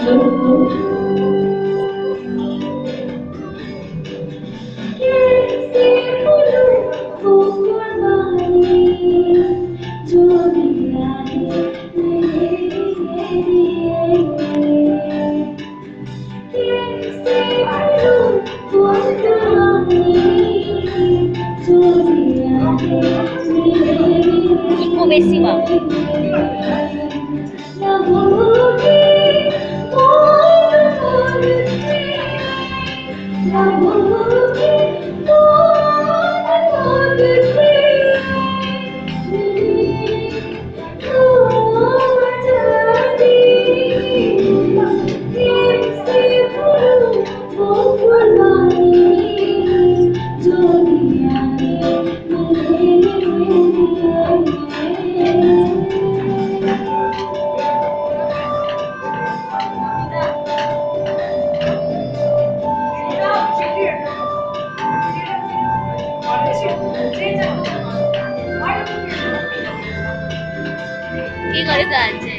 天色朦胧，风在望你。昨天啊，你离别的眼泪。天色朦胧，风在望你。昨天啊，你离别的眼泪。Ooh, એ ઘરે જાય છે